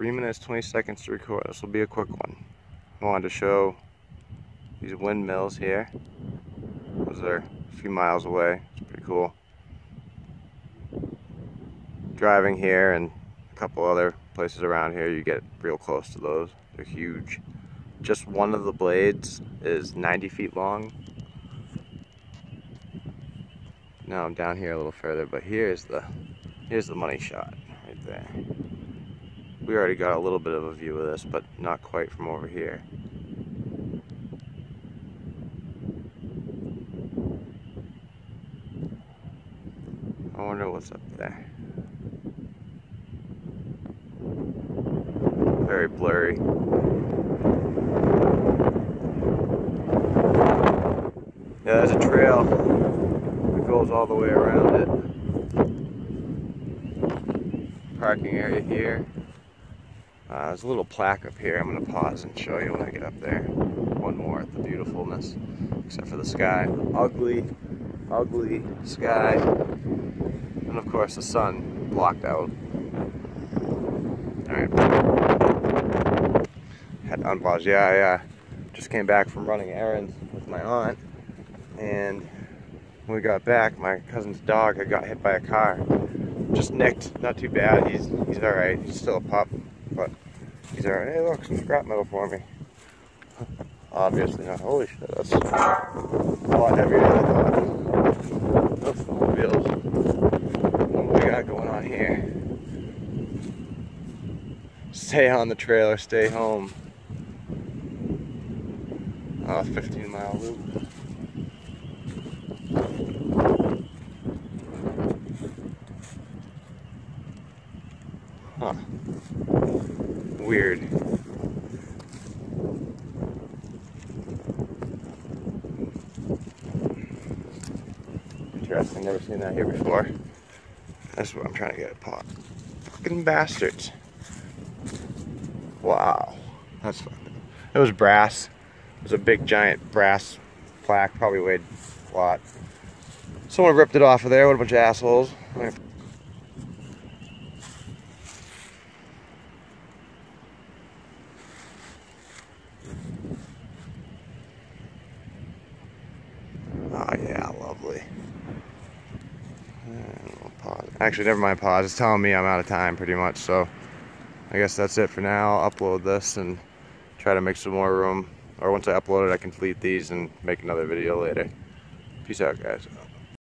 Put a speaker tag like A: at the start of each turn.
A: three minutes, 20 seconds to record. This will be a quick one. I wanted to show these windmills here. Those are a few miles away. It's pretty cool. Driving here and a couple other places around here, you get real close to those. They're huge. Just one of the blades is 90 feet long. Now I'm down here a little further, but here's the here's the money shot right there. We already got a little bit of a view of this, but not quite from over here. I wonder what's up there. Very blurry. Yeah, there's a trail that goes all the way around it. Parking area here. Uh, there's a little plaque up here. I'm going to pause and show you when I get up there. One more at the beautifulness, except for the sky. Ugly, ugly sky. And of course the sun blocked out. Alright. Had to unpause. Yeah, uh, just came back from running errands with my aunt. And when we got back, my cousin's dog had got hit by a car. Just nicked. Not too bad. He's he's alright. He's still a pup he's alright. Hey, look, some scrap metal for me. Obviously not. Holy shit, that's a lot heavier than I thought. That's the wheels. What we got going on here? Stay on the trailer, stay home. Oh, 15 mile loop. Weird. Interesting, never seen that here before. That's what I'm trying to get a pot. Fucking bastards. Wow. That's. It was brass. It was a big giant brass plaque, probably weighed a lot. Someone ripped it off of there, what a bunch of assholes. Oh lovely. Actually, never mind pause. It's telling me I'm out of time pretty much, so I guess that's it for now. I'll upload this and try to make some more room. Or once I upload it, I can delete these and make another video later. Peace out, guys.